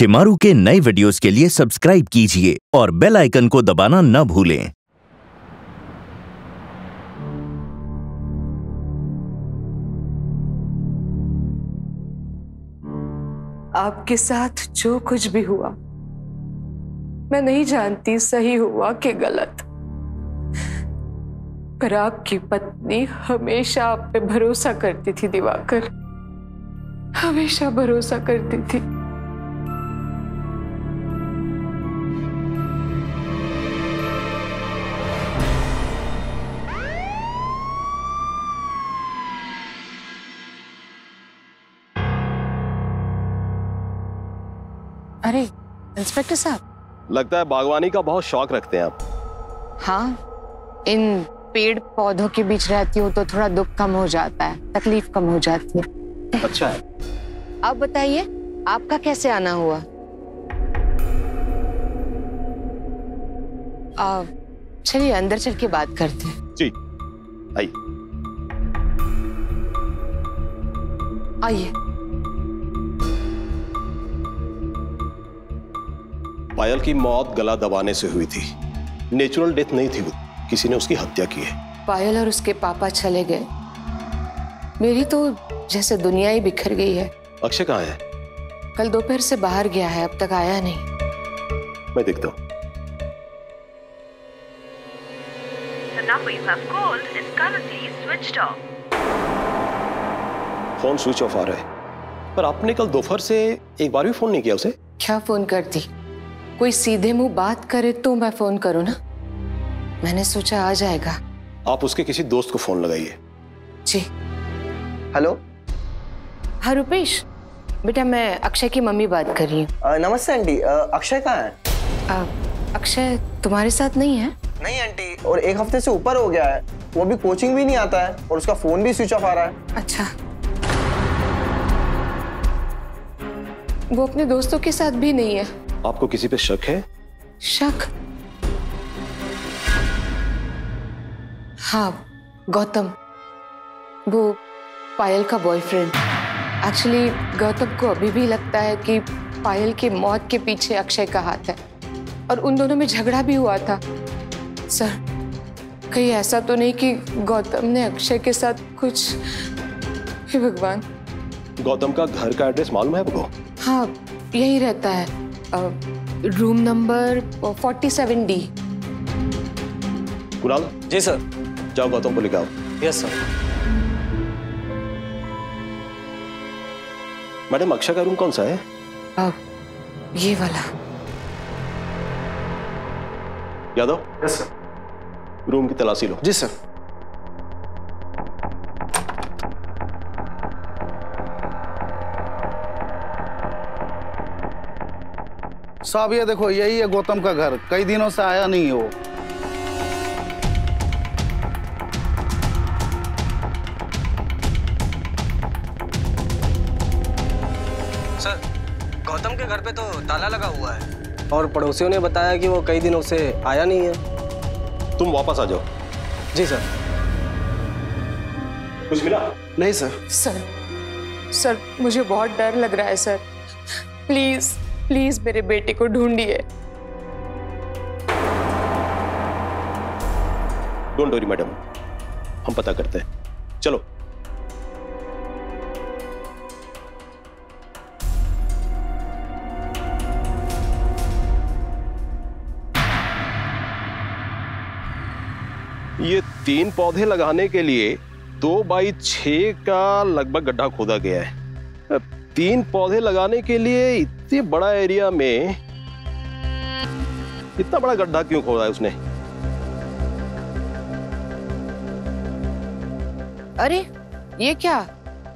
शिमारू के नए वीडियोस के लिए सब्सक्राइब कीजिए और बेल आइकन को दबाना न भूलें। आपके साथ जो कुछ भी हुआ, मैं नहीं जानती सही हुआ कि गलत। पर आपकी पत्नी हमेशा आप पे भरोसा करती थी, दिवाकर। हमेशा भरोसा करती थी। अरे इंस्पेक्टर साहब। लगता है बागवानी का बहुत शौक रखते हैं आप। हाँ इन पेड़ पौधों के बीच रहती हूँ तो थोड़ा दुख कम हो जाता है तकलीफ़ कम हो जाती है। अच्छा। है अब बताइए आपका कैसे आना हुआ? चलिए अंदर चल के बात करते हैं। जी। आइए। आइए। पायल की मौत गला दबाने से हुई थी। नेचुरल डेथ नहीं थी वो। किसी ने उसकी हत्या की है। पायल और उसके पापा चले गए। मेरी तो जैसे दुनिया ही बिखर गई है। अक्षय कहाँ है? कल दोपहर से बाहर गया है अब तक आया नहीं। मैं देखता हूँ। The number you have called is currently switched off. Phone switch off आ रहा है। पर आपने कल दोपहर से एक बार भी फ़ोन नहीं किया उसे? क्या फ़ोन करती? कोई सीधे मुँह बात करे तो मैं फ़ोन करूँ ना? मैंने सोचा आ जाएगा। आप उसके किसी दोस्त को फ़ोन लगाइए। जी। हेलो? हाँ रुपेश। बेटा मैं अक्षय की मम्मी बात कर रही हूँ। नमस्ते आंटी। अक्षय कहाँ है? अक्षय तुम्हारे साथ नहीं है? नहीं आंटी। और एक हफ़्ते से ऊपर हो गया है। वो अभी कोचिंग भी नहीं आता है और उसका फ़ोन भी स्विच ऑफ़ आ रहा है। अच्छा। वो अपने दोस्तों के साथ भी नहीं है। आपको किसी पे शक है? शक? हाँ गौतम। वो पायल का बॉयफ्रेंड एक्चुअली गौतम को अभी भी लगता है कि पायल की मौत के पीछे अक्षय का हाथ है। और उन दोनों में झगड़ा भी हुआ था। सर कहीं ऐसा तो नहीं कि गौतम ने अक्षय के साथ कुछ हे भगवान। गौतम का घर का एड्रेस मालूम है आपको? हाँ यही रहता है। Room number forty seven D Kunal? जी सर जाओ गौतम को लेकर आओ। यस सर मैडम अक्षय का रूम कौन सा है? अ, ये वाला। यादव? यस सर रूम की तलाशी लो। जी सर साहब ये देखो यही है गौतम का घर। कई दिनों से आया नहीं है वो। सर गौतम के घर पे तो ताला लगा हुआ है। और पड़ोसियों ने बताया कि वो कई दिनों से आया नहीं है। तुम वापस आ जाओ। जी सर। कुछ मिला? नहीं सर। सर सर मुझे बहुत डर लग रहा है सर। प्लीज़ प्लीज़ मेरे बेटे को ढूंढिए। डोंट वरी मैडम हम पता करते हैं। चलो। ये तीन पौधे लगाने के लिए दो बाई छ का लगभग गड्ढा खोदा गया है। तीन पौधे लगाने के लिए इतने बड़ा एरिया में इतना बड़ा गड्ढा क्यों खोदा है उसने? अरे ये क्या?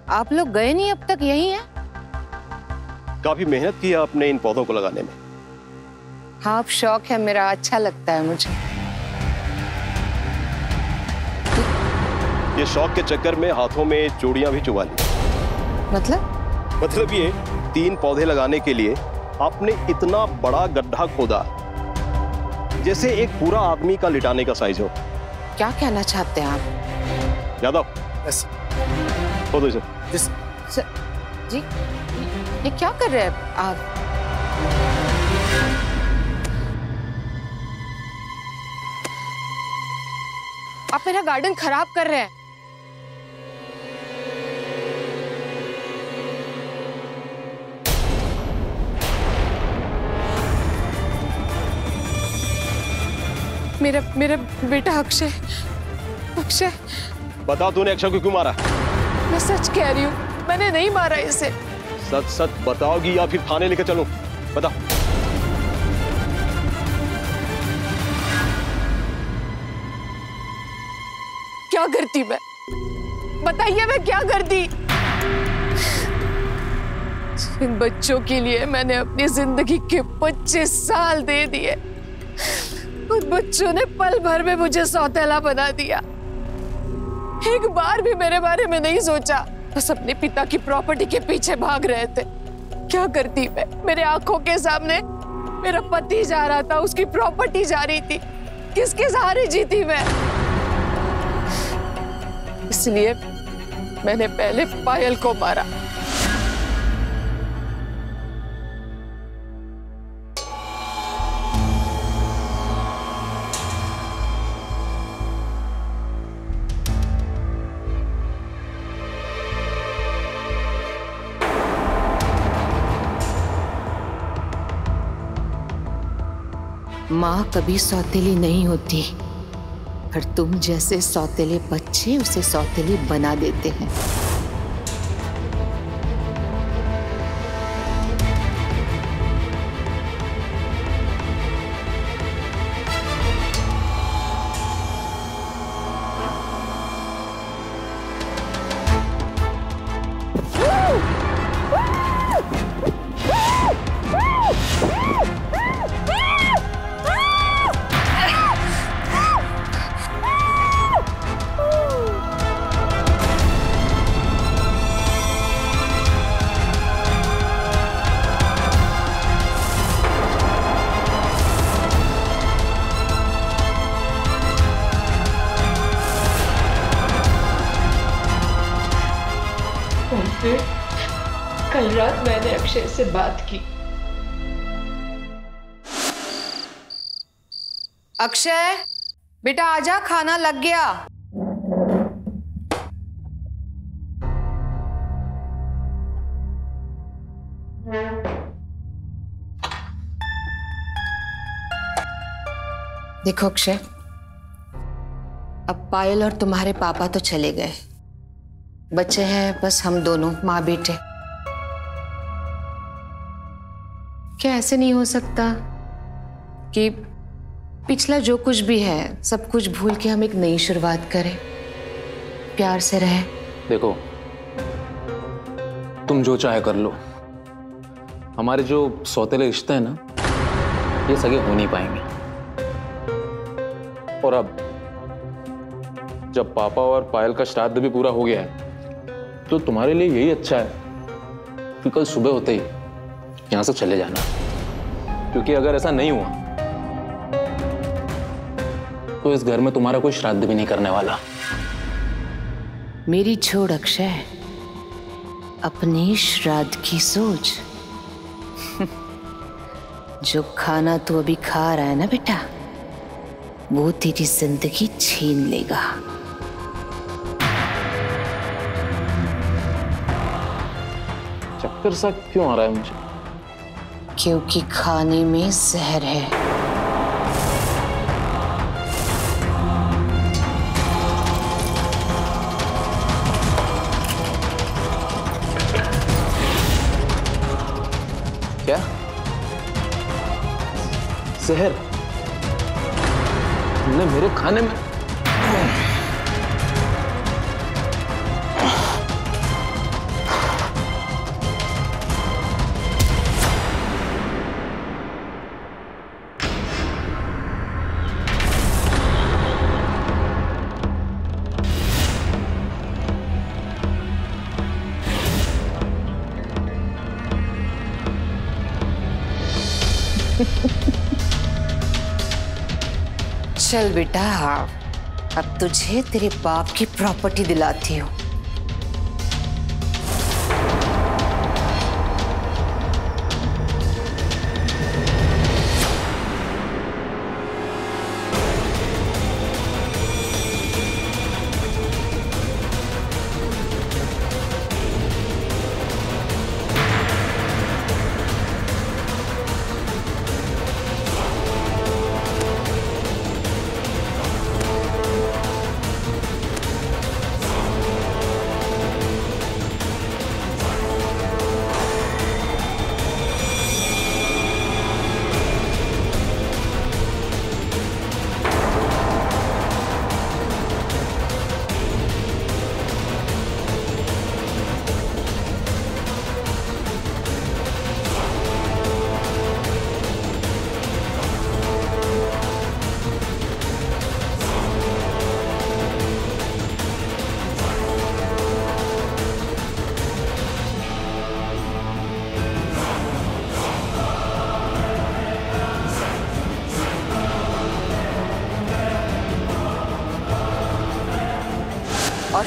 आप लोग गए नहीं अब तक यही है? काफ़ी मेहनत की आपने इन पौधों को लगाने में। हाँ अब शौक है मेरा अच्छा लगता है मुझे। ये शौक के चक्कर में हाथों में चूड़ियाँ भी चुबा ली। मतलब? मतलब ये तीन पौधे लगाने के लिए आपने इतना बड़ा गड्ढा खोदा। जैसे एक पूरा आदमी का लिटाने का साइज़ हो। क्या कहना चाहते हैं आप? यादव? यस खोदो इसे। सर, जी ये क्या कर रहे हैं आप? आप मेरा गार्डन खराब कर रहे हैं। मेरा मेरा बेटा अक्षय अक्षय। बताओ तूने अक्षय को क्यों मारा? मैं सच कह रही हूँ मैंने नहीं मारा इसे। सच सच बताओगी या फिर थाने लेके चलो? बता। क्या करती मैं? बताइए मैं क्या करती? इन बच्चों के लिए मैंने अपनी ज़िंदगी के 25 साल दे दिए। उन बच्चों ने पल भर में मुझे सौतेला बना दिया। एक बार भी मेरे बारे में नहीं सोचा। बस अपने पिता की प्रॉपर्टी के पीछे भाग रहे थे। क्या करती मैं? मेरे आँखों के सामने मेरा पति जा रहा था, उसकी प्रॉपर्टी जा रही थी। किसके सहारे जीती मैं? इसलिए मैंने पहले पायल को मारा। माँ कभी सौतेली नहीं होती। पर तुम जैसे सौतेले बच्चे, उसे सौतेली बना देते हैं। अक्षय से बात की। अक्षय, बेटा आजा खाना लग गया। देखो अक्षय, अब पायल और तुम्हारे पापा तो चले गए। बच्चे हैं, बस हम दोनों माँ बेटे क्या ऐसे नहीं हो सकता कि पिछला जो कुछ भी है, सब कुछ भूल के हम एक नई शुरुआत करें? प्यार से रहे। देखो, तुम जो चाहे कर लो। हमारे जो सौतेले रिश्ते हैं ना, ये सगे हो नहीं पाएँगे। और अब, जब पापा और पायल का श्राद्ध भी पूरा हो गया है तो तुम्हारे लिए यही अच्छा है कि कल सुबह होते ही यहाँ से चले जाना। क्योंकि अगर ऐसा नहीं हुआ तो इस घर में तुम्हारा कोई श्राद्ध भी नहीं करने वाला। मेरी छोड़ अक्षय अपने श्राद्ध की सोच। जो खाना तू अभी खा रहा है ना बेटा वो तेरी ज़िंदगी छीन लेगा। चक्कर सा क्यों आ रहा है मुझे? क्योंकि खाने में जहर है। क्या? जहर? तुमने मेरे खाने में। चल बेटा अब तुझे तेरे बाप की प्रॉपर्टी दिलाती हूँ।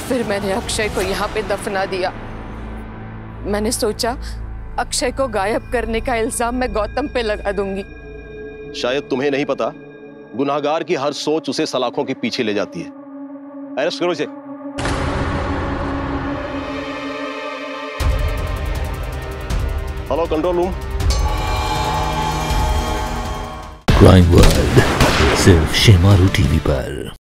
फिर मैंने अक्षय को यहाँ पे दफना दिया। मैंने सोचा अक्षय को गायब करने का इल्ज़ाम मैं गौतम पे लगा दूँगी। शायद तुम्हें नहीं पता गुनाहगार की हर सोच उसे सलाखों के पीछे ले जाती है। अरेस्ट करो इसे। Hello control room crime world सिर्फ़ शेमारू टीवी पर।